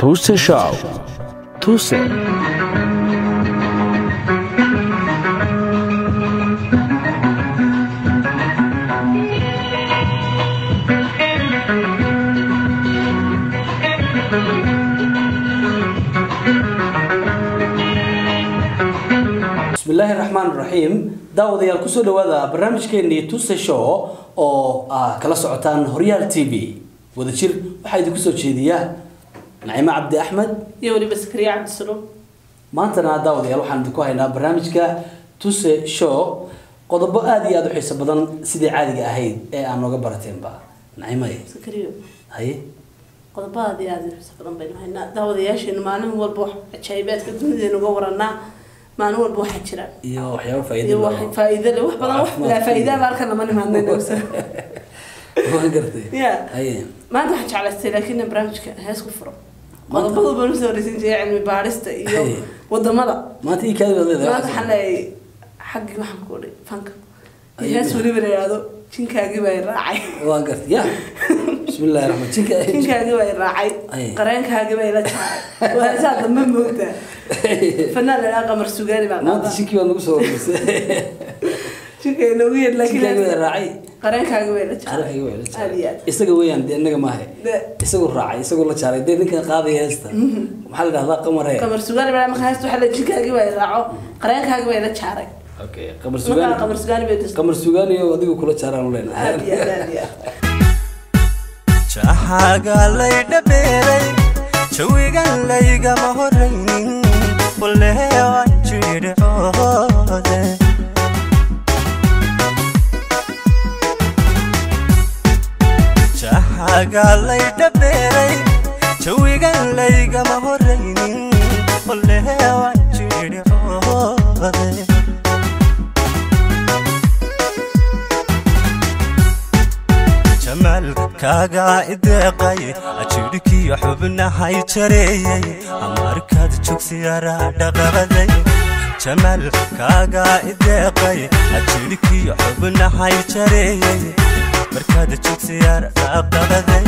Tuesday Show. Tuesday. bismillaahi raxmaan raxiim daawadayaal kusoo dhawaada barnaamijkeenii tuse show oo ah kala socotaan horyaal t v wadajir waxaa idinku soo jeediya nacimo cabdi axmed iyo weliba sakariya cabdisaloom maantana daawadayaal waxaan idinku haynaa barnaamijka tuse show qodobo aada iyo aada u xiiso badan sidii caadiga ahayd ee aan nooga barateenba nacimay sakariyo haye qodobadaadii aada u xiiso badan baynu haynaa daawadayaasheenu maalin walba wax cajaa'ibaadka dunideenu uga waranaa maalin walba waxaa jira iyo waxyaabo faa'iido iyo leh wax oo- faa'iido leh wax badan wax caafimaad bilaa ku faa'iidaa yimid. baa halkan lama nimaadnayna waan gartay ya haye maanta waxaan jeclaystay laakiin barnaamijka hees ku furo qodobadu baan u soo horeysan jiray cilmi baarista iyo waddamada. Maanta ii kaadi xaggii waxaan ku odhay fanka. Hees weliba la yidhaahdo jinkaagii baa i raacay. Waan gartay ya. Bismillahi raxmaan jinka jinkaagii baa raacay. Ay. qareenkaagii baa ila jaaray waa dambe moogtaa fanaan la qamar sugaani baa maanta shinkii baad nagu soo wareysay jinka inoogu waa laakiin raacay baa la isaga weeyaan dee innaga maahe De- isagu raacay isagu la jaaray dee ninkan qaadaya heesta maxaa la dhahdaa qamaree qamar sugaani baa marka heesta waxaa le jinkaagii baa i raaco. Qareenkaagii baa ila jaaray okay qamar markaa sugaani qamar sugaani dirtay qamar sugaani oo adigu kula jaaraan u leenahay. Jaxaaga lay dhabeeray jawigan laygama horaynin waleewan jidhcoode jaxaaga lay dhabeeray jawigan laygama horaynin waleewan jidhcoode jamaalkaaga ideeqay ajidhkiyo xubnahay jareeyey amarkaad jogsiyara dhaqabaday jamaalkaaga ideeqay ajidhkiyo xubnahay jareeyey markaad jogsiyara dhaqabaday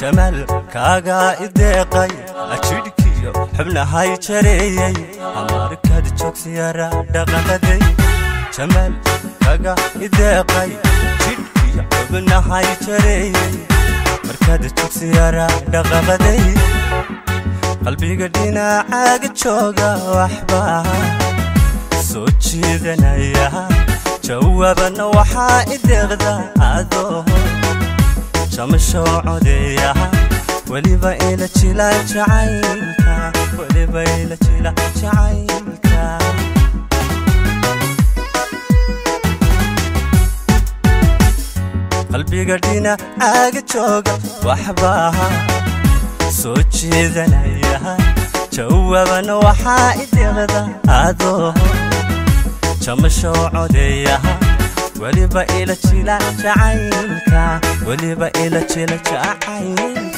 jamaalkaaga ideeqay ajidhkiyo xubnahay jareeyey amarkaad jogsiyara dhaqabaday jamaalkaaga ideeqay jidhkiyo xubnahay jareeyey markaad jogsiyara dhaqabaday qalbiga dhinacaaga jooga waxbaa soo jiidanaya jawaabana waxaa ideeqda adoo jamasho codeeya weliba ila jila jacaylka weliba ila jila jacaylka qalbiga dhinacaaga jooga waxbaa soo jeedanaya jawaabana waxaa ideeqda adoo jamasho codeeya weliba ila jila jacaylka weliba ila jila jacaylka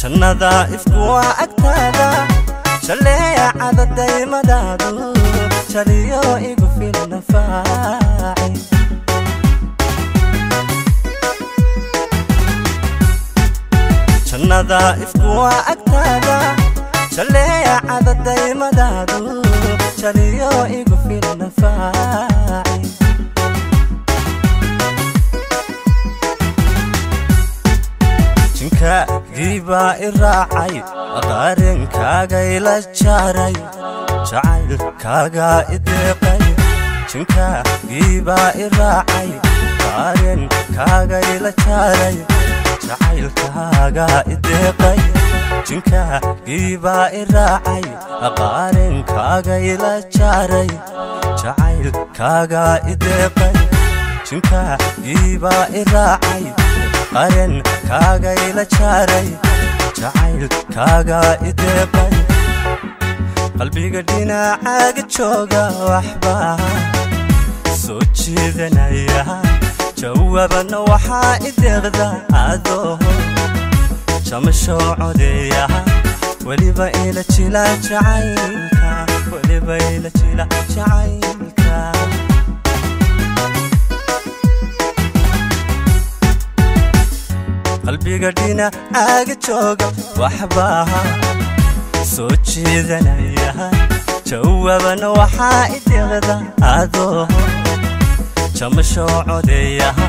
jannada ifku waa agtaada jaleecada daymadaadu jaliyo igu filnafaaci jannada ifku waa agtaada jaleecada daymadaadu jaliyo igu filnafaaci jinkaagii baa i raacay qaarinkaaga ila jaaray jacaylkaaga i deeqay jinkaagii baa i raacay qaarinkaaga ila jaaray jacaylkaaga i deeqay jinkaagii baa i raacay qaarinkaaga ila jaaray jacaylkaaga i deeqay jinkaagii baa i raacay qaran kaaga ila jaaray jacayl kaaga ideeqay qalbiga dhinacaaga jooga waxbaa soo jiidanaya jawaabana waxaa ideeqda adoo jamasho codeeyaha weliba ila jila jacaylka weliba ila jila jacaylka qalbiga dhinacaaga jooga waxbaa soo jeedanaya jawabana waxaa ideqda adoo jamasho codeeyaha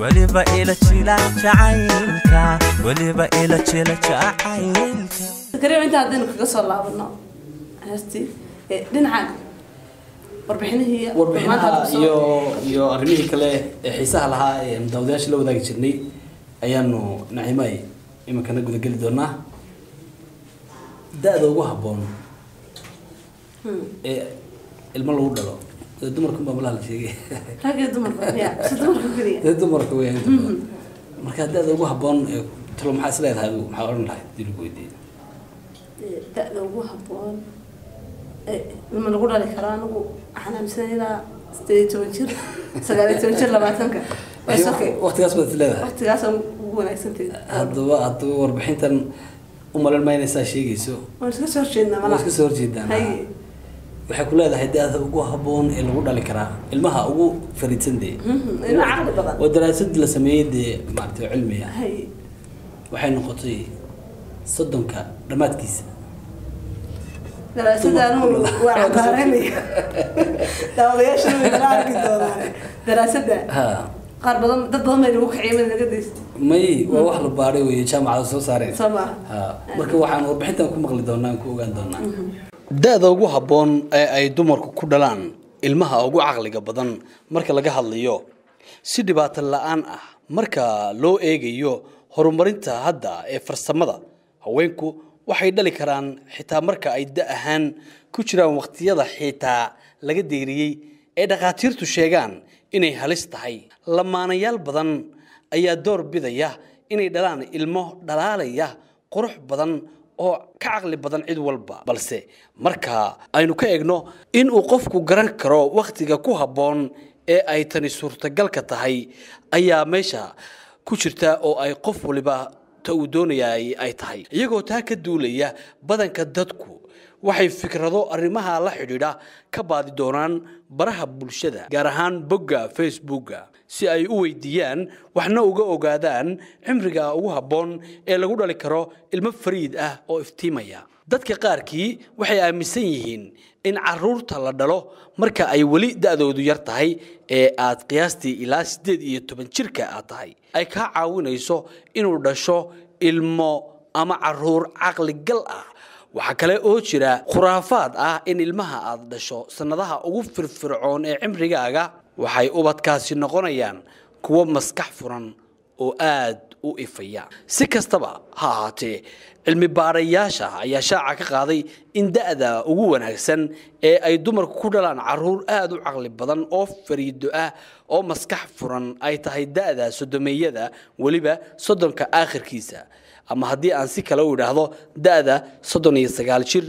weliba ila jila jacaylka weliba ila jila jacaylka kareem inta haddaynu kaga soo laabano heestii ee, dhinaca warbixinihii warbixinaha iyo iyo arrimihii kale ee xiisaha lahaa ee daawadayaasha la wadaagi jirnay ayaanu nacimay iminkana gudageli doonaa da-da ugu habboon ee ilmo lagu dhalo. Dee dumarku baa malaha la sheegay. Dumarka keliya dee dumarku weeyaan inta badan marka da-da ugu habboon ee talo maxaa is leedahay adigu maxaa odhan lahayd dii lagu da-da ugu habboon ilma lagu dhali karaa anigu waxaan aaminsanay ilaa sideed iyo toban jir sagaal iyo toban jir labaatanka waqtigaas baad is leedahay. ugu wanaagsantahay haddaba haddaba warbixintan u malin maynaysaa sheegayso? Waan iska soo horjeednaa waa malaha iska soo horjeedaan waxay ku leedahay da-da ugu habboon ee lagu dhali karaa ilmaha ugu fariidsan dee. Mhm, badan. waa daraasad la sameeyey dee maaragtay cilmi ah Haye. waxay noqotay soddonka dhammaadkiisa. Daraasada qaar badan dad badan bay nagu kaciyeen naga daystay may waa wax la baadhay weeye jaamacada soo saareen. Soo marka waxaan warbixintan ku maqli doonaa ku ogaan doonaa. Da-da ugu habboon ee ay dumarku ku dhalaan ilmaha ugu caqliga badan marka laga hadlayo si dhibaato la'aan ah marka loo eegayo horumarinta hadda ee farsamada haweenku waxay dhali karaan xitaa marka ay da ahaan ku jiraan waqtiyada xitaa laga deeriyey ee dhakhaatiirtu sheegaan inay halis tahay. Lamaanayaal badan ayaa door bidaya inay dhalaan ilmo dhalaalaya qurux badan oo ka caqli badan cid walba. Balse marka aynu ka egno in uu qofku garan karo wakhtiga ku habboon ee ay tani suurtagalka tahay ayaa meesha ku jirta oo ay qof waliba ta uu doonayay ay tahay. Iyagoo taa ka duulaya badanka dadku waxay fikrado arrimaha la xidhiidha ka baadi doonaan baraha bulshada gaar ahaan bogga facebooka si ay u weydiiyaan waxna uga ogaadaan cimriga ugu habboon ee lagu dhali karo ilmo fariid ah oo iftiimaya. Dadka qaarkii waxay aaminsan yihiin in carruurta la dhalo marka ay weli da-doodu yar tahay ee aad qiyaastii ilaa siddeed iyo toban jirka aad tahay. Ay kaa caawinayso inuu dhasho ilmo ama carruur caqligal ah waxaa kale oo jira khuraafaad ah in ilmaha aad dhasho sannadaha ugu firfircoon ee cimrigaaga. Waxay ubadkaasi noqonayaan kuwo maskax furan oo aad u ifaya. Si kastaba ha ahaatee cilmi baarayaasha ayaa shaaca ka qaaday in da-da ugu wanaagsan ee ay dumarku ku dhalaan carruur aad u caqli badan oo fariido ah oo maskax furan ay tahay da-da sodomeeyada weliba soddonka aakhirkiisa ama haddii aan si kale u idhaahdo da-da soddon iyo sagaal jir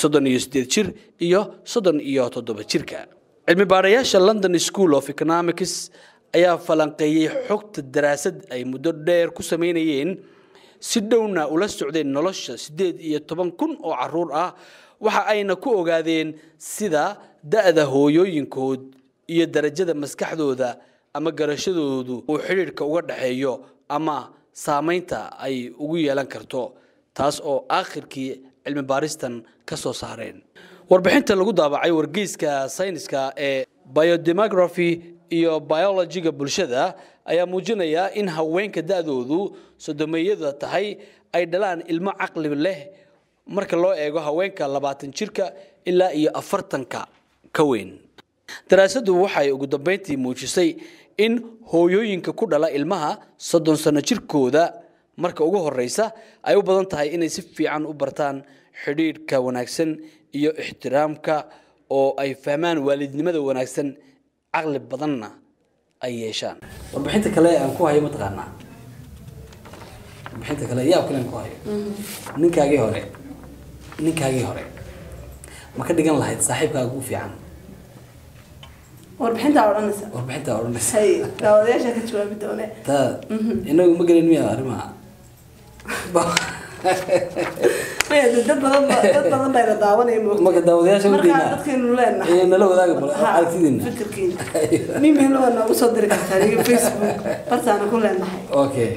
soddon iyo sideed jir iyo soddon iyo toddoba jirka. Cilmi baarayaasha london school of economics ayaa falanqeeyey xogta daraasad ay muddo dheer ku sameynayeen si dhowna ula socdeen nolosha siddeed iyo toban kun oo carruur ah waxa ayna ku ogaadeen sida da-da hooyooyinkood iyo darajada maskaxdooda ama garashadoodu uu xidhiidhka uga dhexeeyo ama saamaynta ay ugu yeelan karto taas oo aakhirkii cilmi baaristan ka soo saareen. Warbixinta lagu daabacay wargeyska sayniska ee biodemography iyo biologiga bulshada ayaa muujinaya in haweenka da-doodu sodomeeyada tahay ay dhalaan ilmo caqli leh marka loo eego haweenka labaatan jirka ilaa iyo afartanka ka weyn. Daraasaddu waxay ugu dambeyntii muujisay in hooyooyinka ku dhala ilmaha soddon sano jirkooda. Marka ugu horeysa ay u badan tahay inay si fiican u bartaan xidhiidhka wanaagsan iyo ixtiraamka oo ay fahmaan waalidnimada wanaagsan caqli badanna ay yeeshaan. Warbixinta kale aan ku hayo mataqaanaa warbixinta kale yaab kale aan ku hayo. Ninkaagii hore ninkaagii hore ma ka dhigan lahayd saaxiibkaaga ugu fiican warbixintaa odhanaysa warbixintaa odhanaysa hay daawadayaasha ka jawaabi doone taa inagu ma gelin miya arrimaha maya dad badan ba- dad badan baa ila daawanaya moogta marka daawadayaasha marka ugeynaa dadkeenu leenahay ee nala wadaaga bal aragtidiina fikirkiina mimihna waa noogu soo diri kartaa facebook bartaana ku leenahay okay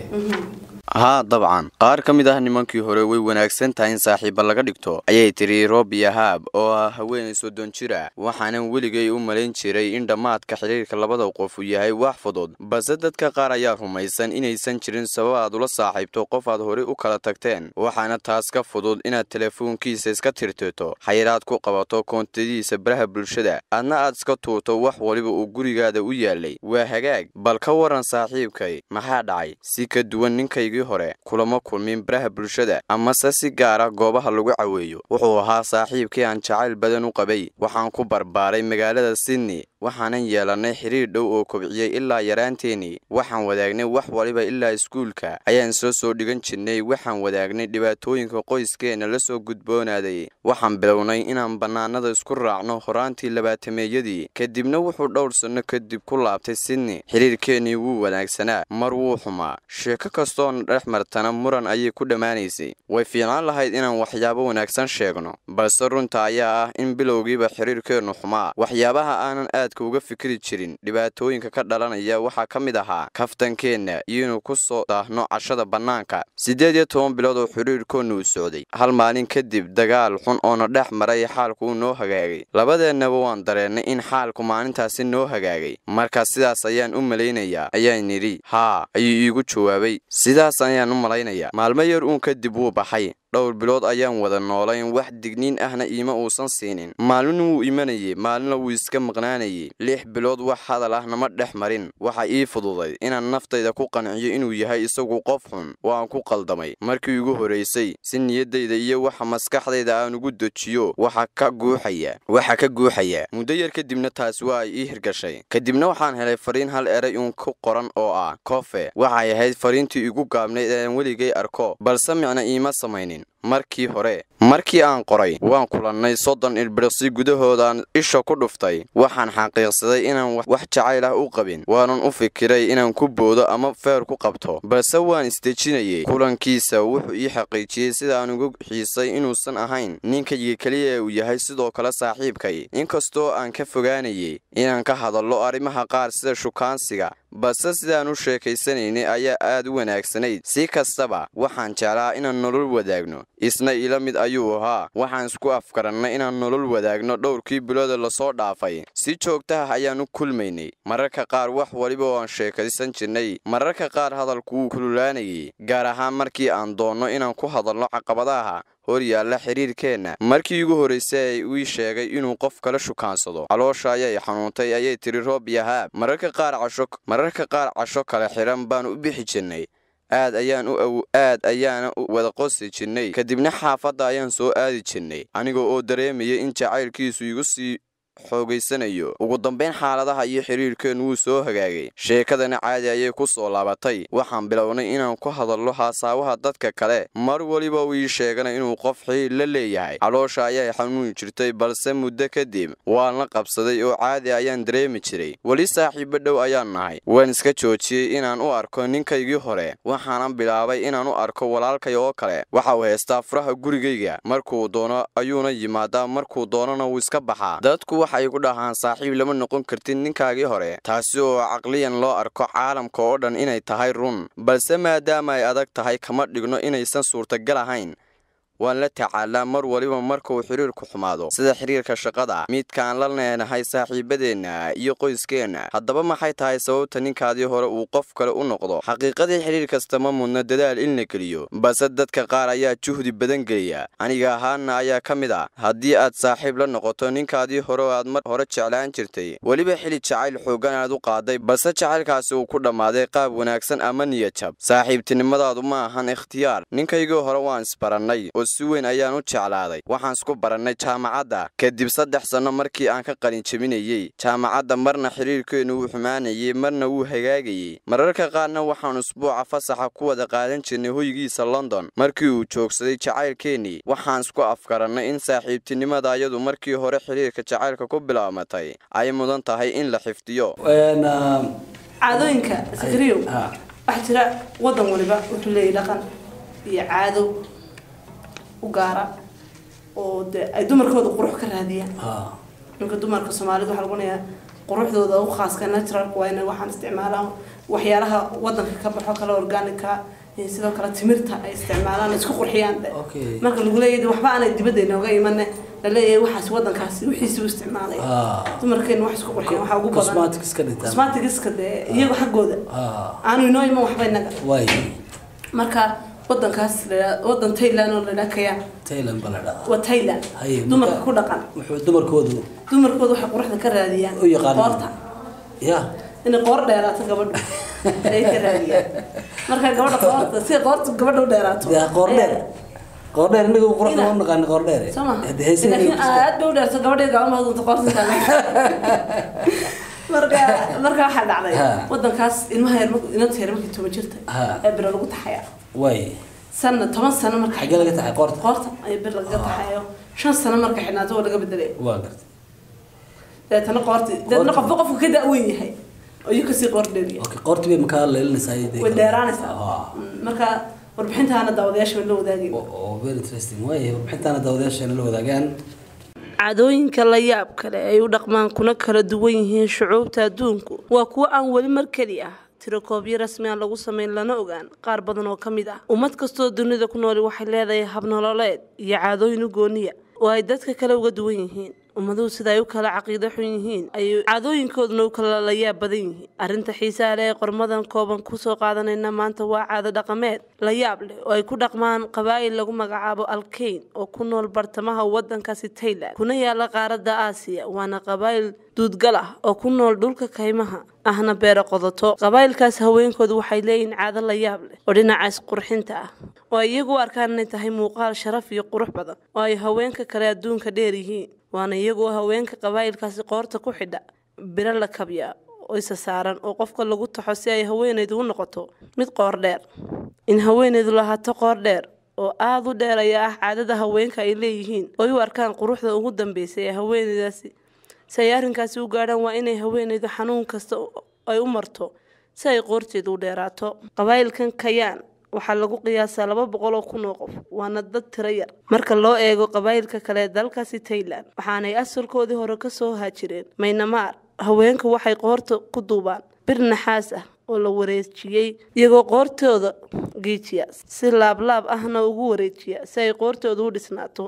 haa dabcan. Qaar ka mid ah nimankii hore way wanaagsan tahay in saaxiiba laga dhigto. Ayay tiri robiya haab oo ah haweenay soddon jira waxaanan weligay u malayn jiray in dhammaadka xidhiirka labada qof uu yahay wax fudud. Balse dadka qaar ayaa rumaysan inaysan jirin sabab aad ula saaxiibto qof aad horey u kala tagteen waxaana taas ka fudud inaad telefoonkiisa iska tirtirto xayiraad ku qabato koontadiisa baraha bulshada aadna aad iska tuurto wax waliba uu gurigaada u yaalay waa hagaag bal ka waran saaxiibkay maxaa dhacay? Si ka duwan ninkaygii hore kulama kulmin baraha bulshada. Amase si gaara goobaha lagu caweeyo. Wuxuu ahaa saaxiibkii aan jacayl badan u qabay. Waxaan ku barbaaray magaalada sydney waxaanan yeelannay xiriir dhow oo kobciyey ilaa yaraanteennii waxaan wadaagnay wax waliba ilaa iskuulka. Ayaan soo soo dhigan jirnay waxaan wadaagnay dhibaatooyinka qoyskeenna la soo gudboonaaday. Waxaan bilownay inaan bannaanada isku raacno horaantii labaatameeyadii kadibna wuxuu dhowr sanno kadib ku laabtay sydney. Xiriirkeennii wuu wanaagsanaa mar wuu xumaa. Sheeko kastoona dhex martana muran ayay ku dhammaanaysay. Way fiicnaan lahayd inaan waxyaabo wanaagsan sheegno balse runta ayaa ah in bilowgiiba xiriirkeennu xumaa. Waxyaabaha aanan aadka uga fikri jirin dhibaatooyinka ka dhalanaya waxaa ka mid ahaa kaftankeenna iyo inuu ku soo daahno cashada bannaanka. Siddeed iyo toban bilood oo xiriirkoonnu u socday. Hal maalin kadib dagaal xun oona dhex maray xaalku uu noo hagaagay. Labadeennaba waan dareennay in xaalku maalintaasi noo hagaagay. Marka sidaas ayaan u malaynayaa ayaan nidhi haa ayuu iigu jawaabay sidaas ayaan u malaynayaa maalmo yar uun kadib wuu baxay dhowr bilood ayaan wada noolayn. Wax digniin ahna iima uusan siinin maalin wuu imanayey maalinna wuu iska maqnaanayey lix bilood wax hadal ah nama dhex marin. Waxa ii fududay inaan naftayda ku qanciyo inuu yahay isagu qof xun. Waan ku qaldamay. Markii igu horaysay si niyaddayda iyo waxa maskaxdayda aan ugu dejiyo waxa ka guuxaya waxa ka guuxaya. Muddo yar kadibna taasi waa ay ii hirgashay. Kadibna waxaan helay fariin hal eray uun ku qoran oo ah kofe waxay ahayd fariintii igu gaabnayd ee aan weligay arko balse micna iima samaynin markii hore. Markii aan qoray waan kulannay soddon ilbiriqsi gudahoodaan isha ku dhuftay. Waxaan xaqiiqsaday inaan wax jacayl ah u qabin. Waanan u fikiray inaan ku boodo ama feer ku qabto. Balse waan isdejinayey kulankiisa wuxuu ii xaqiijiyey sida aan ugu xiisay inuusan ahayn. Ninkayga keliya uu yahay sidoo kale saaxiibkay. Inkastoo aan ka fogaanayey inaan ka hadallo arrimaha qaar sida shukaansiga balse sidaan u sheekaysanaynay ayaa aad u wanaagsanayd. Si kastaba waxaan jeclaa inaan nolol wadaagno. Isna ila mid ayuu ahaa. Waxaan isku afgarannay inaan nolol wadaagno dhowrkii bilooda la soo dhaafay. Si joogtaha ayaan u kulmaynay. Mararka qaar wax waliba oo aan sheekaysan jirnay. Mararka qaar hadalku wuu kululaanayay gaar ahaan markii aan doonno inaan ku hadalno caqabadaha hor yaalla xiriirkeenna. Markii ugu horraysay ay ii sheegay inuu qof kala shukaansado caloosha ayay xanuuntay ayay tiri roob yahaab mararka qaar casho mararka qaar casho kale xidhan baanu u bixi jirnay aad ayaan u aad ayaana u wada qosi jirnay kadibna xaafadda ayaan soo aadi jirnay aniga oo dareemayay in jacaylkiisu igu sii xoogaysanayo ugu dambayn xaaladaha iyo xiriirkeen wuu soo hagaagay. Sheekadana caadi ayay ku soo laabatay. Waxaan bilownay inaan ku hadallo haasaawaha dadka kale. Mar weliba uu ii sheegana inuu qof xiil la leeyahay. Caloosha ayay xanuuni jirtay balse muddo kadib waan la qabsaday oo caadi ayaan dareemi jiray. Weli saaxiibo dhow ayaan nahay. Waan iska joojiyey inaan u arko ninkaygii hore. Waxaanan bilaabay inaan u arko walaalkay oo kale. Waxa uu haystaa furaha gurigayga. Markuu doono ayuuna yimaadaa. Markuu doonana wuu iska baxaa waxay ku dhahaan saaxiib lama noqon kartid ninkaagii hore. Taasi oo caqliyan loo arko caalamka oo dhan inay tahay run. Balse maadaama ay adag tahay kama dhigno inaysan suurtagal ahayn waan la tacaalaa mar waliba markauu xiriirku xumaado. Sida xiriirka shaqada midkaan la leenahay saaxiibadeenna iyo qoyskeenna. Haddaba maxay tahay sababta ninkaadii hore uu qof kale u noqdo? Xaqiiqadii xiriir kasta ma mudna dadaal in la geliyo balse dadka qaar ayaa juhdi badan geliya aniga ahaana ayaa ka mid ah. Haddii aad saaxiib la noqoto ninkaadii hore oo aad mar hore jeclaan jirtay weliba xili jacayl xoogan aad u qaaday balse jacaylkaasi uu ku dhammaaday qaab wanaagsan ama niyajab saaxiibtinimadaadu ma ahan ikhtiyaar. Ninkaygii hore waan isbarannay si weyn ayaan u jeclaaday. Waxaan isku barannay jaamacadda. Kadib saddex sanno markii aan ka qalin jebinayey jaamacadda marna xiriirkeennu wuu xumaanayey marna wuu hagaagayey mararka qaarna waxaan usbuuca fasaxa ku wada qaadan jirnay hoygiisa london. Markii uu joogsaday jacaylkeennii waxaan isku afgarannay in saaxiibtinimada ayadu markii hore xiriirka jacaylka ku bilaabmatay ay mudan tahay in la xifdiyo. Caadooyinka sakriyow waxaa jira wadan waliba wuxuu leeyahy dhaqan iyo caado u gaara oo de ay dumarkooda qurux ka raadiyaan ninka dumarka soomaalida waxaa lagu leeyahay quruxdooda u khaaska naturalka waa inay waxaan isticmaalaan waxyaalaha wadanka ka baxo kale organica sidoo kale timirta ay isticmaalaan isku qurxiyaan marka lagu leeyahay waxba aanay dibadda inooga imane laleeyahay waxaas wadankaasi wixiisi u isticmaalay Ah. dumarkeena wax isku qurxiyan waxaa ugu badan Cosmetics ka dhintaan. cosmeticska dee iyaga xaggooda Ah. aanu inoo iman waxba inaga marka wadankaas la- wadan thailand oo la kaya thailand baa la dhahaa waa thailand Haye, dumarka marka- ku dhaqan wuxuu dumarkoodu dumarkooda waxay quruxda ka raadiyaan u yaqaanaan. qoorta ya inay qoor dheeraato gabadhu ay ka raadiyaan marka gabadha qoorta si qoorta gabadha u dheeraato dee qoor dheer qoor dheer inaga quruxda Ina- ma naqaan qoor dheer soo ma Hadda heesaha laakiin inaga ku aad bay u dheerto gabadha gacmaha dunta qoorta intaa marka marka waxaa dhacday Ha. wadankaas ilmaha yar markuu- inanta yar markii toban jirta Ha. ee biro lagu taxaya waay sanna toban sano marka xaggee laga taxay qoorta? Qoorta ayaa bir lagaga taxayo. Shan sano marka xidhnaato waa laga bedelay waa gartay. Deetana qoorti deetana qofba qofku ka daaweyn yahay. Ayuu ka sii qoor dheeriya. Okay qoortii bay makaa leelinaysaa way dheeraanaysaa. Ah. Mm, marka warbixintaana daawadayaasha way la wadaagay oo oo very interesting. Waay warbixintaana daawadayaasheena la wadaagaan. Caadooyinka la yaab kale ay u dhaqmaan kuna kala duwan yihiin shucuubta adduunku. Waa kuwo aan weli mar keli ah tirakoobyo rasmi aan lagu samayn lana ogaan qaar badan oo ka mid ah. Ummad kastoo dunida ku nooli waxay leedahay habnololeed iyo caadooyin u gooniya oo ay dadka kale uga duwan yihiin ummaduhu sida ay u kala caqiido xun yihiin. Ayay caadooyinkooduna u kala la yaab badan yihiin. Arrinta xiisaha leh ee qormadan kooban ku soo qaadanayna maanta waa caado dhaqameed. La yaab leh oo ay ku dhaqmaan qabaa'il lagu magacaabo alkeyn oo ku nool bartamaha wadankaasi tailand kuna yaalla qaaradda aasiya waana qabaa'il duudgal ah oo ku nool dhulka kaymaha. Ahna beero qodato. Qabaa'ilkaas haweenkoodu waxay leeyihiin caado la yaab leh oo dhinaca isqurxinta ah. Oo ay iyagu arkaan inay tahay muuqaal sharaf iyo qurux badan oo ay haweenka kale adduunka dheer yihiin waana iyagoo haweenka qabaa'ilkaasi qoorta ku xidha. Biro la kabya isa saaran oo qofka lagu taxo si ay haweenaydu u noqoto mid qoor dheer. In haweenaydu lahaato qoor dheer oo aada u dheer ayaa ah caadada haweenka ay leeyihiin. Oo ay u arkaan quruxda ugu dambeysay ee haweenaydaasi si ay arrinkaasi u gaadhaan waa inay haweenaydu xanuun kasta ay u marto si ay qoorteedu u dheeraato. Qabaa'ilkan kayaan waxaa lagu qiyaasaa laba boqol oo kun oo qof. Waana dad tiro yar. Marka loo eego qabaa'ilka kale dalkaasi tailand waxaanay asalkoodii hore ka soo haajireen maynamaar. Haweenka waxay qoorta ku duubaan bir naxaas ah oo la wareejiyey iyagoo qoortooda geejiya si laablaab ahna ugu wareejiya si ay qoortooda u dhisnaato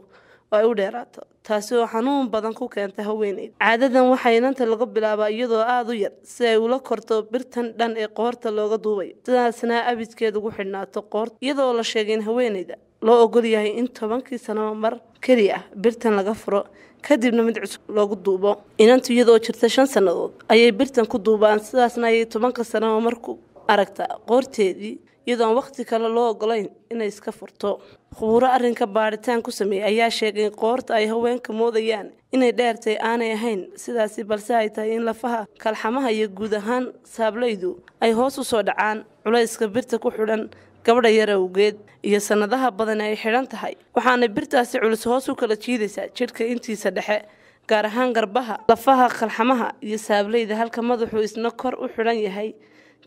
oo ay u dheeraato taasi oo xanuun badan ku keenta haweeneyda caadadan waxaa inanta laga bilaabaa iyadoo aada u yar si ay ula korto birtan dhan ee qoorta looga duubayo sidaasna abidkeed ugu xidhnaato qoorta iyadoo la sheegay in haweeneyda loo ogol yahay in tobankii sanaba mar keliya ah birtan laga furo kadibna mid cusub loogu duubo. Inantu iyadoo jirta shan sannadood ayay birtan ku duubaan sidaasna ayay tobanka sanaba mar ku aragtaa qoorteedii iyadoon waqti kale loo ogolayn inay iska furto. Khubuuro arrinka baadhitaan ku sameeyey ayaa sheegay in qoorta ay haweenka moodayaan inay dheertay aanay ahayn. Sidaasi balse ay tahay in lafaha kalxamaha iyo guud ahaan saablaydu ay hoos u soo dhacaan. Culayska birta ku xidhan gabadha yar awgeed iyo sannadaha badan ay xidhan tahay. Waxaana birtaasi culus hoos u kala jiidaysaa jidhka intiisa dhexe gaar ahaan garbaha lafaha kalxamaha iyo saablayda. Halka madaxu isna kor u xidhan yahay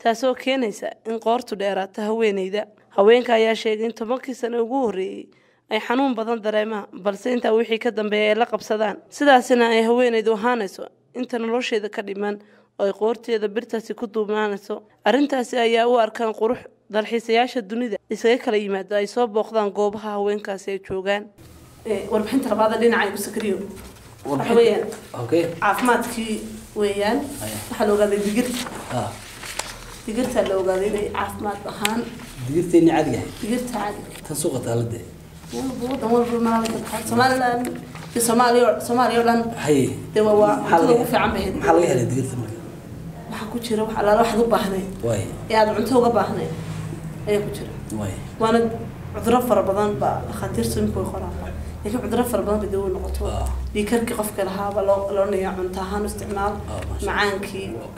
taasoo keenaysa in qoortu dheeraato haweeneyda. Haweenka ayaa sheegay in tobankii sano ugu horreeyey ay xanuun badan dareemaan balse intaa wixii ka dambeeya ay la qabsadaan. Sidaasina ay haweeneydu ahaanayso inta nolosheeda ka dhiman oo ay qoorteeda birtaasi ku duubnaanayso arrintaasi ayaa u arkaan qurux dalxiisayaasha dunida. Isaga kala yimaado ay soo booqdaan goobaha haweenkaasi ay joogaan. Warbixinta labaada dhinaca igu sakriyo. Waxa weeyaan okay. caafimaadkii weeyaan. Waxaa la ogaaday digirta ah digirtaa la ogaaday inay caafimaad ahaan digirteeni caadiga ahayd digirta caadi tan suuqa taalade wadan walba malaala ka baxay somaliland soomaaliya soomaaliya oo dhan haye dee waa cuntada ugu fiican bahayd maxaa laga helay digirta marka waxaa ku jira wax alaala waxaad u baahnayd waay ee aada cunto uga baahnayd ayaa ku jira waay waana cuduro fara badan baa dhakhaatiirtu imika way qoraan يعني لكن عند رفر بنا بدو نقطوا بيكرك قف كل هذا لو لو نيا عن تهان استعمال. معانك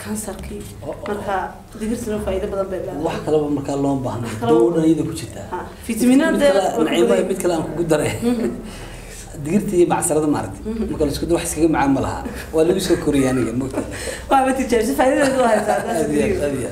كانسر كي. مرها دكتور سنو فايدة بدل بدل واحد كلام مرك اللهم بحنا دو نيا دو كشتة آه. فيتامينات ده نعيبة بيت كلام قدرة. دكتور مع سرد مارتي مقال شكله واحد كلام معاملها ولا بيشكل كورياني مقال ما بتجيب شو فايدة دو هذا هذا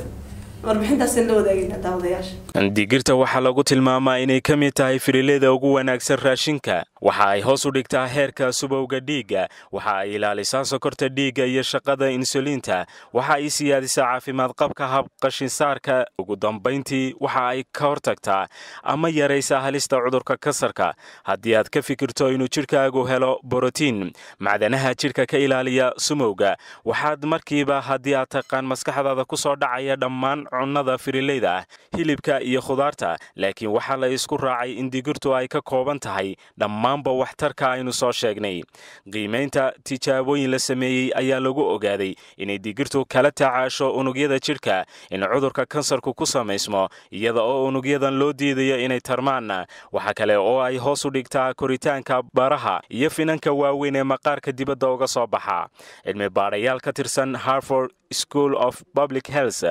daawadayaasha. Digirta waxaa lagu tilmaamaa inay ka mid tahay firileeda ugu wanaagsan raashinka waxa ay hoos u dhigtaa heerka subowga dhiigga waxa ay ilaalisaa sokorta dhiigga iyo shaqada insuliinta waxa ay siyaadisaa caafimaad qabka habqashinsaarka ugu dambayntii waxa ay ka hortagtaa ama yaraysaa halista cudurka kasarka haddii aad ka fikirto inuu jidhkaagu helo borotiin macdanaha jidhka ka ilaaliya sumowga waxaad markiiba haddii aad taqaan maskaxdaada ku soo dhacaya dhammaan cunnada firileyda ah hilibka iyo khudaarta laakiin waxaa la isku raacay in digirtu ay ka kooban tahay dhammaanba waxtarka aynu soo sheegnay. Qiimaynta tijaabooyin la sameeyey ayaa lagu ogaaday inay digirtu kala tacaasho unugyada jidhka in cudurka kansarku ku samaysmo iyada oo unugyadan loo diidayo inay tarmaan. Waxa kale oo ay hoos u dhigtaa koritaanka baraha iyo finanka waaweyn ee maqaarka dibadda uga soo baxa. Cilmi baadhayaal ka tirsan harford school of public health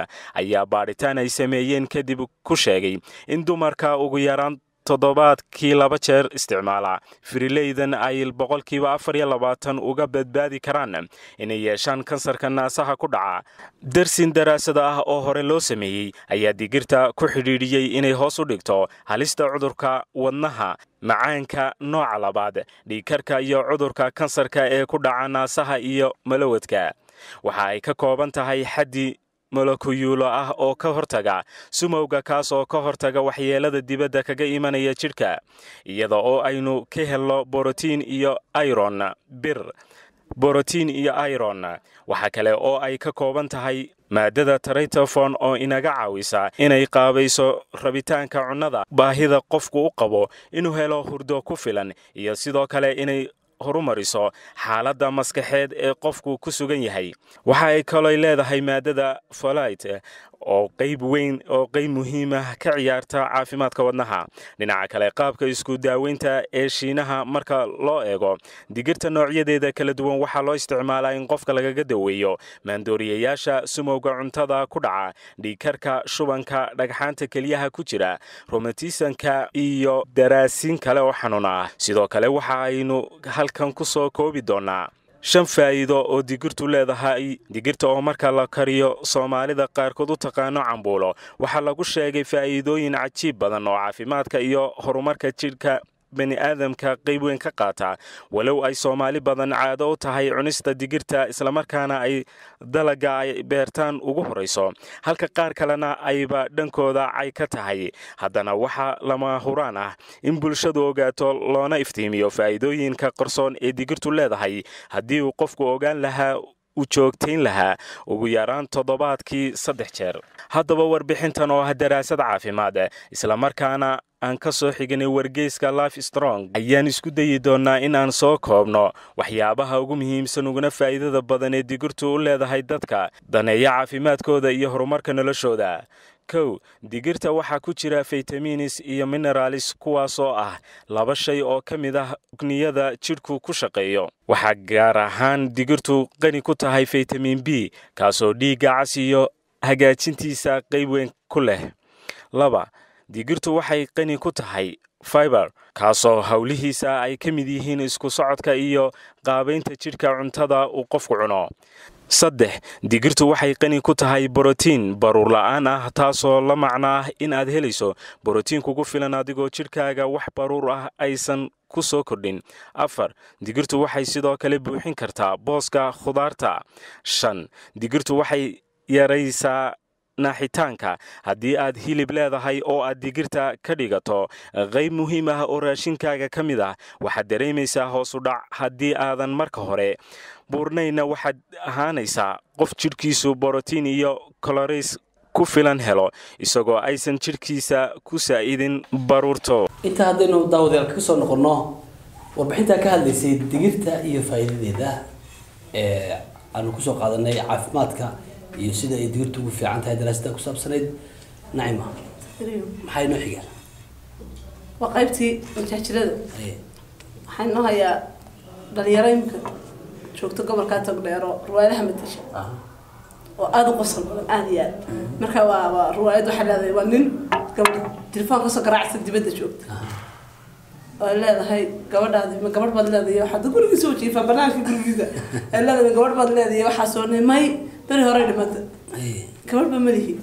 ayaa baadhitaan ay sameeyeen kadib ku sheegay in dumarka ugu yaraan toddobaadkii laba jeer isticmaala. Firileydan ay boqolkiiba afar iyo labaatan uga badbaadi karaan inay yeeshaan kansarka naasaha ku dhaca. Darsin daraasada ah oo hore loo sameeyey ayaa digirta ku xidhiidhiyey inay hoos u dhigto halista cudurka wadnaha macaanka nooca labaad dhiigkarka iyo cudurka kansarka ee ku dhaca naasaha iyo malawadka waxa ay ka kooban tahay xaddi molokuyuulo ah oo ka hortaga sumowga kaas oo ka hortaga waxyeelada dibadda kaga imanaya jidhka iyada oo aynu ka helno borotiin iyo iron bir borotiin iyo iron. Waxa kale oo ay ka kooban tahay maadada traytofon oo inaga caawisa inay qaabayso rabitaanka cunnada baahida qofku u qabo inuu helo hurdo ku filan iyo sidoo kale inay horumariso xaaladda maskaxeed ee qofku ku sugan yahay. Waxa ay kalooy leedahay maadada folit oo qayb weyn oo qayb muhiimah ka ciyaarta caafimaadka wadnaha. Dhinaca kale qaabka isku daaweynta ee shiinaha marka loo eego digirta noocyadeeda kala duwan waxaa loo isticmaalaa in qofka lagaga daweeyo maandooriyayaasha sumowga cuntada ku dhaca dhiigkarka shubanka dhagxaanta keliyaha ku jira romatisanka iyo daraasiin kale oo xanuun ah. Sidoo kale waxa aynu halkan ku soo koobi doonaa shan faa'iido oo digirtu leedahay. Digirta oo marka la kariyo soomaalida qaarkood u taqaano cambuulo. Waxaa lagu sheegay faa'iidooyin cajiib badan oo caafimaadka iyo horumarka jidhka bani aadamka qayb weyn ka qaata. Walow ay soomaali badan caado u tahay cunista digirta islamarkaana ay dalaga ay beertaan ugu horayso halka qaar kalena ayba dhankooda cay ka tahay. Haddana waxaa lama huraan ah in bulshadu ogaato loona iftiimiyo faa'iidooyinka qarsoon ee digirtu leedahay. Haddii uu qofku ogaan lahaa u joogtayn lahaa ugu yaraan toddobaadkii saddex jeer. Haddaba warbixintan oo ah daraasad caafimaad islamarkaana aan ka soo xignay wargeyska life strong ayaan isku dayi doonnaa in aan soo koobno. Waxyaabaha ugu muhiimsan uguna faa'iidada badan ee digirtu u leedahay dadka daneeya caafimaadkooda iyo horumarka noloshooda. Kow digirta waxaa ku jira faytaminis iyo mineralis kuwaasoo ah laba shay oo ka mid ah ugniyada jidhku ku shaqeeyo. Waxaa gaar ahaan digirtu qani ku tahay faytamin b kaasoo dhiigga cas iyo hagaajintiisa qayb weyn ku leh. Laba digirtu waxay qani ku tahay fiber kaasoo howlihiisa ay ka mid yihiin isku socodka iyo qaabaynta jidhka cuntada uu qofku cuno. Saddex digirtu waxay qani ku tahay borotiin baruur la'aan ah taasoo la macno ah in aad helayso borotiin kugu filan adigoo jidhkaaga wax baruur ah aysan ku soo kordhin. Afar digirtu waxay sidoo kale buuxin kartaa booska khudaarta. Shan digirtu waxay yaraysaa naaxitaanka haddii aad hilib leedahay oo aad digirta ka dhigato qayb muhiim ah oo raashinkaaga ka mid ah waxaad dareemaysaa hoos u dhac haddii aadan marka hore. Buurnayna waxaad ahaanaysaa qof jidhkiisu borotiin iyo coloris ku filan helo isagoo aysan jidhkiisa ku saa'idin baruurto. Intaa haddaynu daawadayaal kaga soo noqonno warbixintaa ka hadlaysay digirta iyo faa'iidadeeda ee aanu ku soo qaadanay caafimaadka iyo sida ay digirtu ugu fiican tahay daraasada ku saabsanayd nacima maxaa inoo xiga waa qaybtii majaajirada waxaa inoo hayaa dhalinyaro imika joogto gobolkaa togdheero ruwaayadaha madasha. Ah. oo aada u qosol badan aada iyo aad. Marka waa waa ruwaayad waxay leedahay waa nin gabadh telefoon ka soo garaacsa dibadda joogta. Oo ay leedahay gabadhaadi ma gabadh baad leedahay waxaad gurigiisa u jiifaa banaanka gurigiisa. Ay leedahay ma gabadh baad leedahay waxaasoo nimay beri hore dhimata Haye. gabadhba malihi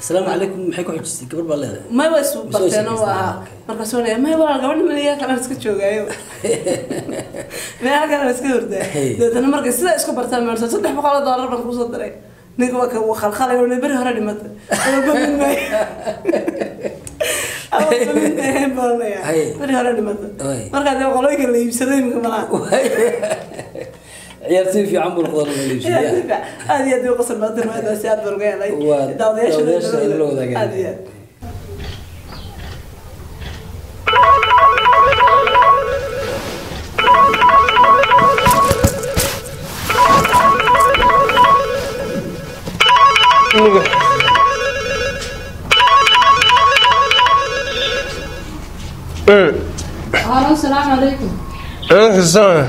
asalaamu calaykum maxay ku xujisay? Gabar baa leedahay. May waa isu barteen oo ahaa markaasuu leeyahay. May walaal gabadha maliyaa kalaan iska joogaayo. Meel kalaan iska hordaa Hey. dabeetana markay sidaa isku bartaan meelsa saddex boqol oo doolar baan kuusoo diray ninka waa ka khalkhalay oo beri hore dhimatay. Ama bamin maayo ama bamin maayo baranaya Hey. beri hore dhimatay. Hey. markaa dee qolooyinka la iibsaday imika malaha عيال سيف يا عمو الخضر من اللي يا هذه يد يوقص المقدم هذا سياد برقيلي داضيش داضيش اللو ذا قال السلام عليكم. إيه حسان.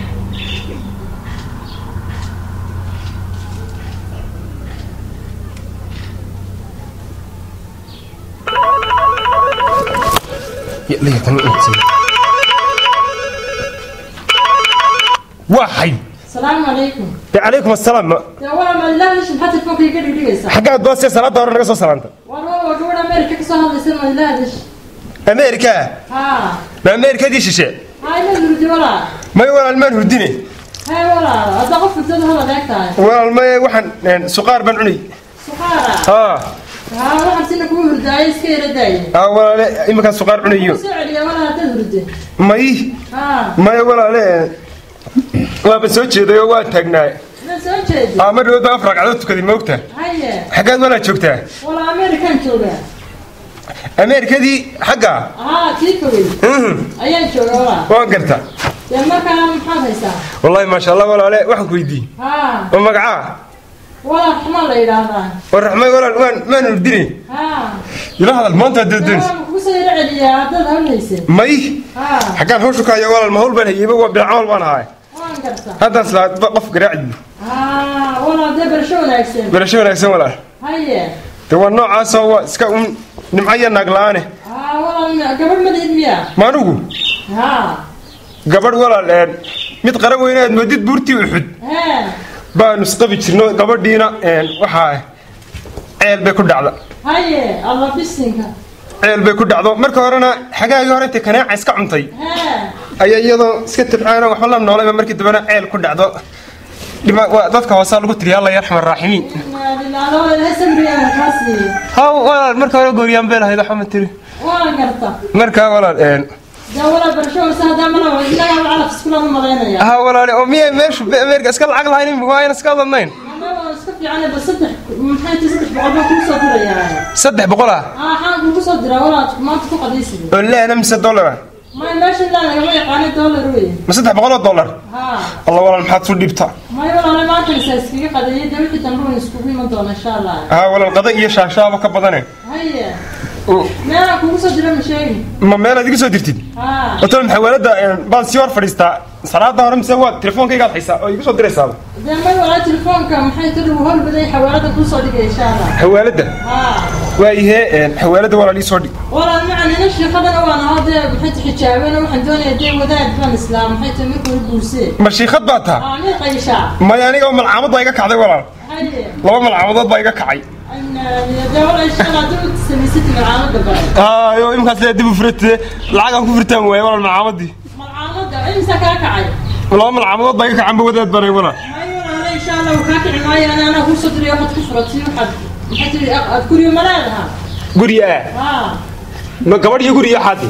يا وحي السلام عليكم. وعليكم السلام. ولا ما فوق يقدر حقا دوسي صلاة دور صلاة والله أمريكا كسو هذا أمريكا؟ ها. ما أمريكا دي شيء. هاي من هدي ولا؟ ما ولا المال هديني هاي ولا. هذا قف تدها ولا داكتها ولا ما وحن يعني سقار بنعني سقارة. ها imakaa suqaar cunayo. May may walaale waaba soo jeedayoo waa taagnaa. Mar dhawodba afar ragcadood tukaday maogta xaggaad walaa joogtaa? Ameerikadii xagga waan garta wallaahi maasha allah walaale waxaan ku weydiiye oo magacaa? warraxmay gabadh walaal mid qara weynaad moodid buurtii uxud baanu isqabi jirno gabadhiina waxaa ceel bay ku dhacda haye alla bisinka. Ceel bay ku dhacdo. Marka horena xagaagii hore intay kanaaca iska cuntay. Ayaa iyadoo iska tabcaana waxba la noolayba markii dambena ceel ku dhacdo. Dadka hoosaa lagu tiriya alla yarxama raaximiin inaa lillaah loo ilahay samriga kaasi ha walaal marka hore gooryaan bay lahayd waxba ma tiri. Marka walaal ha walaale oo miyay meeshu ameerika iska lacag lahayn waa ayna iska hadladnayn saddex maxay tii saddex boqol baan kugu soo dirayaa? Saddex boqol ah? Haa xaan kugu soo diraa walaa maanta ku qadaysid oo leena mise doolar wey ma saddex boqol oo dollar? Haa. Alla walaal maxaad su dhibta. Ha walaal qada iyo shaashaaba ka badane ma meelaad iga soo dirtid? Hotel xawaalada baad sii hor fadhiistaa salaada hore mise waad telefonkaygaad haysaa oo igu soo diraysaa dee may walaale telefoonka maxay tiri wuu hol baday xawaalada allah xawaalada? Walaal ii soo dhig. Baan ma shiikad baa taa? Maya aniga malcaamad baa iga kacday walaal. Laba malcaamadood baa iga kacay dee walaal insha allah dib u samaysatid macaamada bare ayo imkaas dib u furatee lacag aan ku furtaan waaye walaal malcaamadii laba malcaamadood baa iga kacanba wadaad banay leedaha guri ah haa. Ma gabadh iyo guri iyo xaadi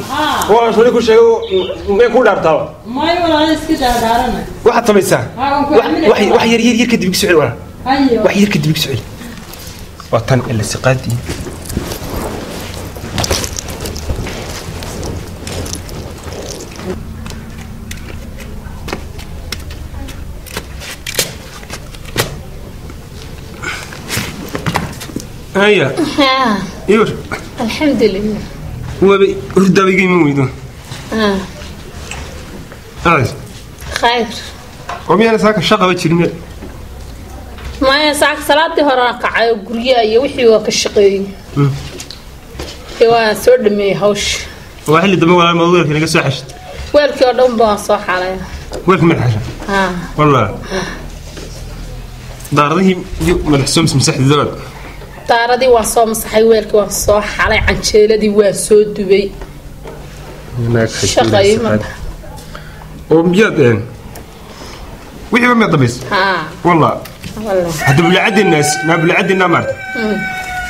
walaal shali ku sheegay may ku dhaartaaba may walaale iska daardaarana waxaad samaysaa? Wax yar yar yar kadib igu socel walaal haye wax yar kadib igu socel waa tan ilasiqaadii haya iwar alxamdulilah waaba hurdaabaygayma weydo khayr wamiyana saaka shaqaba jirme maya saaka salaadii horena kacayo guryaha iyo wixii waa ka shaqeeyey. Ee waan soo dhameeyey hawsha waa xilli dambe walaal ma weelka naga soo xashid weelkii oo dhan baan soo xalaya weelka madax xasha haa. Wallah daaradihii madax soo masaxdi dabad daaradii waan soo masaxay weelkii waan soo xalay canjeeladii waan soo dubay. Marka oo miyaad een wixii ma dambays haa. Wallah wallah hadda bulacadeenaas naa bulacadeenaa maarta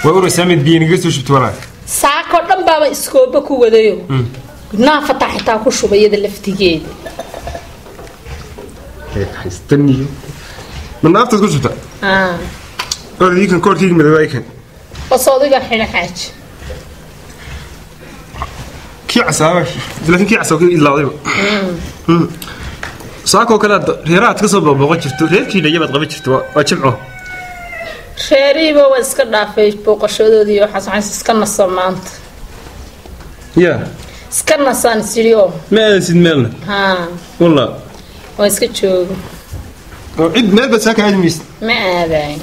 waa uraysaa mid biyo naga soo shubta walaa saakoo dhan baaba iskooba ku wadayo gudnaha fataa xitaa ku shubay iyada laftigeeda haystaniyo ma naaftaad ku shubta haa ordiikan koorkayga madawaayikan bas odigan xidhan xaaji kii casaaba laakiin kii casaaba kii idlaadayba saakoo kale aad reerahaad ka soo booqan jirto reerkiina iyabaad qaban jirto waa jimco reerihiiba waa iska dhaafay booqashadoodii waxaas iska naso maanta ya iska nasaan isiri oo ma aadansid meelna haa wallah waa iska joogo oo cid meel baad saaka aadi maysid ma aadayn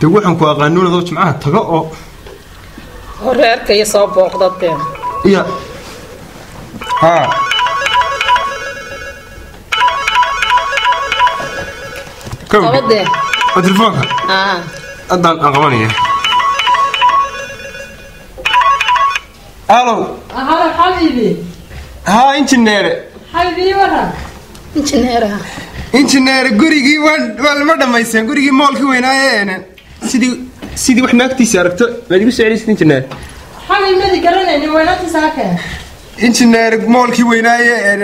de waxaan ku aqaanuun adoo jimcaha tago oo oo reerka iyo soo booqda dee ya haa telefoonka haddaan aan qabanaya alo haa injineere injineere gurigii ma dhamaysteen gurigii moolki weynaaye sidii sidii wax naagtiisa aragto maad igu soo celisid injineer injineer moolkii weynaaye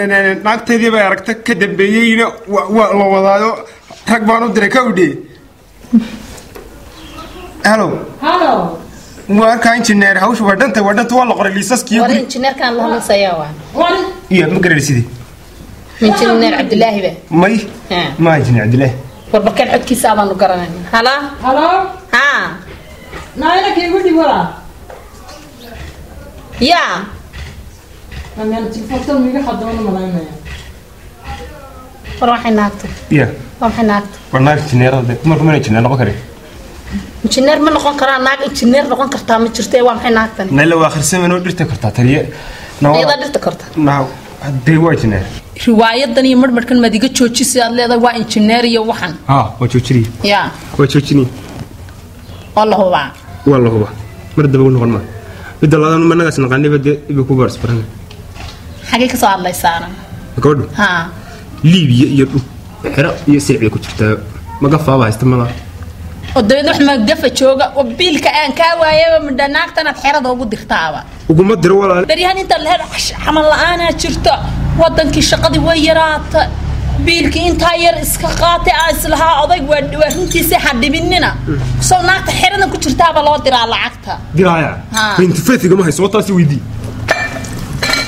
naagteydii bay aragta ka dambeeyeyna waa la wadaayo rag baan u diray kawdhe halo warkaa injineer hawsha waa dhanta waa dhanta waa la qoray liisaskiiya ma gararsid injineer cabdilaahiba may? Ma injineer cabdilaahi warbarkeen codkiisa abaanu garanayna halo? Halo? Ha. Naayna kii gudhi wala? Yaa war waxay naagto ya. War waxay naagto waa naag injineerada dumarku mana injineer noqon kare injineer ma noqon karaa naag injineer noqon kartaa ma jirto ee waa maxay naagtani nala waa akhrisan noo dhirta kartaa taliye ayadaa dhirta karta naw hadee waa injineer riwaayadan iyo marmarkan maad iga joojisi aad leedahay waa injineer iyo waxan haa waa joojiniye yaa waa joojiniye oo la hubaa waa la huba mar daba u noqon maa midda labaad managaas naqaaniba dee iba ku baars baran xagee ka soo hadlaysaana gabadhu haa liibiya iyo xero iyo sirciga ku jirtaa. Magafaaba haysta mala oo dabeed wax magafa jooga oo biilka aan kaa waayaba midha naagtanaad xerada ugu dirtaaba. Uguma diro walaal. Beryahan inta lehed xamal la'aanaa jirto wadankii shaqadii way yaraata biilkii intaa yar iska qaatay aan islahaa odayg waa runtiisa hadhibinina soo naagta xeradan ku jirtaaba loo diraa lacagta. Diraaya? Haa. intifaatigama hayso wataasi weydii baintifeefkeeda aniga maxaa anigu xadiwi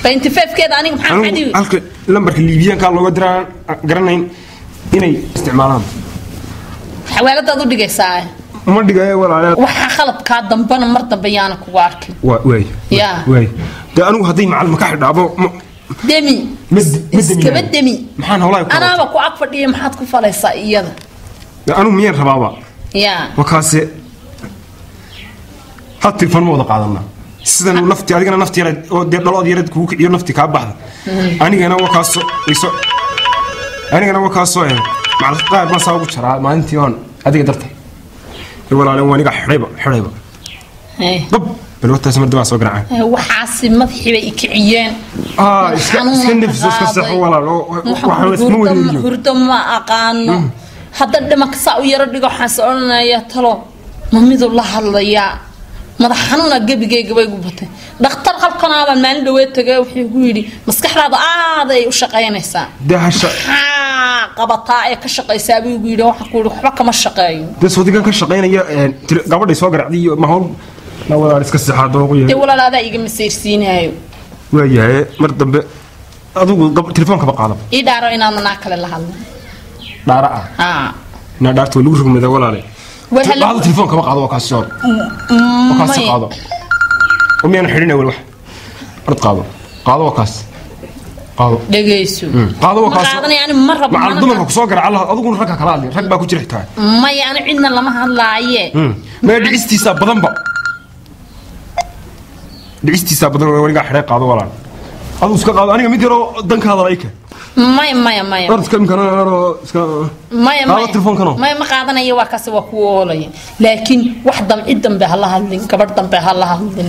halka lambarka liibiyaankaa looga diraa garanayn inay isticmaalaan. Xawaaladaad u dhigaysaa uma dhigayo walaale. Waxaa khaladkaa dambana mar dambe yaana kugu arkin waa waay. Dee anigu hadday macalin ka xidhaabo ma- demi. ma ma iskaba demi maxaan howlaha anaaba ku ag fadhiya maxaad ku falaysaa iyada. Anigu miyaan rabaaba? Yaa wakaase hal tilfaan ma wada qaadanaa sidan nafti adigana nafti yara oo dee dhalood yarad kugu kiciyo nafti kaa baxda. Anigana wakaaso iso anigana wakaaso eh macal qaar baan saa ugu jaraa maalintii oon adiga darta ee walaale waa aniga xidhayba xidhayba. Eh, bab bal wataas mar dabaa soo garaacay. Eh, waxaasi madaxii bay i kiciyeen. Ah iska nefso iska saxo walaal waxaan isma weydiiyo hurdo ma aqaano. Hadda dhimanka saa u yaro dhigo waxaan is odhanaya talo. Ma miduu la hadlayaa madax xanuuna gebigayga bay gu batay. Dhakhtar halkanaabaan maalin dhaweed tagay wuxuu gu yidhi maskaxdaada aaday u shaqaynaysaa. Maxaa qabataa ee ka shaqaysaa buu igu yidhi waxaan ku yidhi waxba kama shaqeeyo. Dee soodigan ka shaqaynaya tiri- gabadhay soo garacday iyo ma hawl na walaal iska saxaa dooqu dee yahay walaalaadaa iga masayrsiinaayo waayahay mar dambe adigu telefoonkaba qaadaba ii dhaaro inaad naa kale la hadlo dhaara ah? Inaa dhaarta waa lagu rugmada walaale War hal- bahda telefoonkaba qaado waa kaasi soo waa kaasi qaado. Oo miyaan xidhina wal wax? Ord qaado. Qaado waa kaas. Qaado. Dhegayso qaado waa ma kaas. qaadanaya ani ma rabo macal dumarka ku soo gara allah adiguna ragga kala hadli rag baa ku jira xitaa maya ani cidna lama hadlaaye. Maya dhicistiisaa badanba. Dhicistiisaa badan wanigaa xidhay qaado walaan adigu iska qaado aniga mid yaroo dankaada layka maya maya maya maya. Maya ma qaadanaya waa kaasi waa kuwa oolaya laakiin wax damci dambe ha la hadlin gabadh dambe ha la hadlin.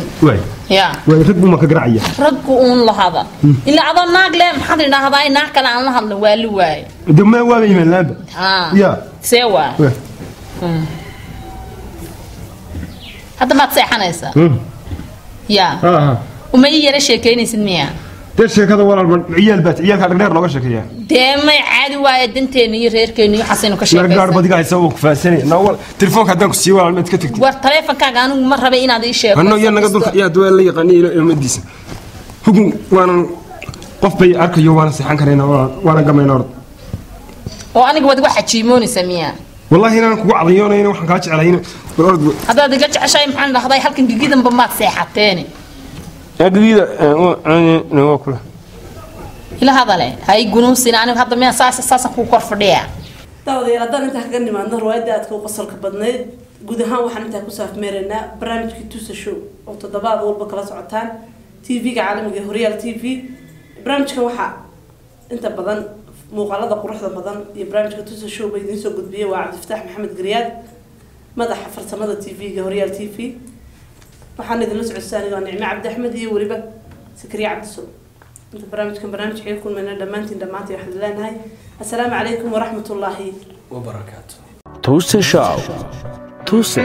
Raggu uun la hada. Ilaa adoo naag le maxaad idhaahdaa naag kale aan la hadlin waa laamba haa ya. See waa. Waay hadda maad seexanaysaa? Hmm. ya. Ha ha uma ii yara sheekeynaysid miya dee sheekada walaalba ciyaal baa ciyaalka dhagdheer looga sheekeeyaa. Dee may caadi waaye danteena iyo reerkeena iyo xasaynu ka yar gaar sheekaysan. badiga haysa waa ku fahansanay na wal telefoonka haddaan ku siiyo walaal maad ka tagtid war taleefonkaaga anigu ma rabay inaad ii sheego anno yaa naga dulka yaa duwaa la yaqaaniy ilmadiisa hugun waanan qof bay arkayo waana seexan karayna waana gamayna orod. Oo aniga waad igu xajiimoonaysaa miya wallahi inaan kugu cadayoonayna waxaan kaa jeclayna bal orod haddaad iga jeceshahay maxaan dhahday halkan gigidanba maad seexateene agdiida waa kula ila hadale hay gunuusin anigu hadda miya saas saasan kuu kor fadhiya. Daawadayaal haddaan intaa kaga nimaadno riwaayadda aadka u qosolka badnayd guud ahaan waxaan intaa ku saafmeeraynaa barnaamijkii tusa show oo toddobaad walba kala socotaan tv-ga caalamiga ee horyaal t v. Barnaamijkan waxaa inta badan muuqaalada quruxda badan iyo barnaamijka tusa show ba idiin soo gudbiyay waa cabdifataax maxamed garyaad madaxa farsamada tv-ga horyaal t v waxaan idinla socodsaa aniga waa nicme cabdi axmed iyo weliba sakariya cabdiso inta barnaamijkan barnaamij xigay kulmayna dhammaantiin dhammaantiin waxaan leenahay assalaamu calaykum waraxmat ullaahi wabarakaatu Tusa Show. Tusa.